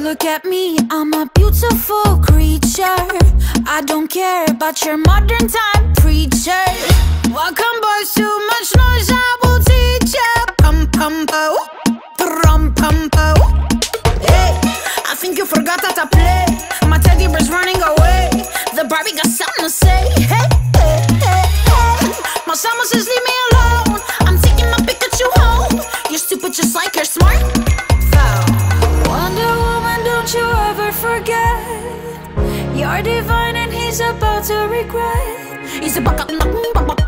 Look at me, I'm a beautiful creature. I don't care about your modern time preacher. Welcome, boys, too much noise, I will teach ya. Pum pum po, pum pum po. Hey, I think you forgot how to play. My teddy bear's running away. The Barbie got something to say. Hey, hey, hey, hey. My summer says leave me alone. You're divine and he's about to regret. He's about to